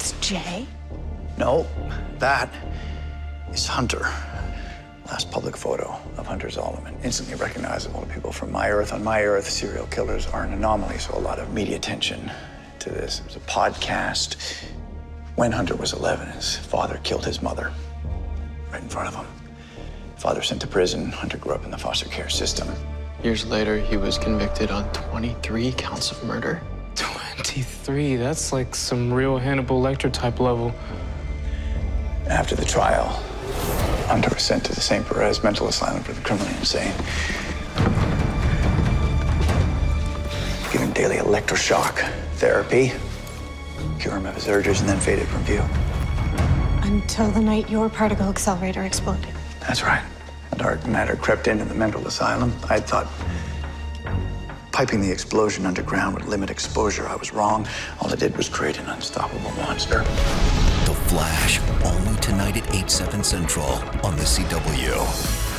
That's Jay. No, that is Hunter. Last public photo of Hunter Zolomon. Instantly recognizable to people from My Earth. On My Earth, serial killers are an anomaly, so a lot of media attention to this. It was a podcast. When Hunter was 11, his father killed his mother right in front of him. Father sent to prison. Hunter grew up in the foster care system. Years later, he was convicted on 23 counts of murder. 23, that's like some real Hannibal Lecter type level. After the trial, Hunter was sent to the St. Perez Mental Asylum for the criminally insane. Given daily electroshock therapy, cure him of his urges, and then faded from view. Until the night your particle accelerator exploded. That's right. The dark matter crept into the mental asylum. I thought piping the explosion underground would limit exposure. I was wrong. All it did was create an unstoppable monster. The Flash, only tonight at 8, 7 central on the CW.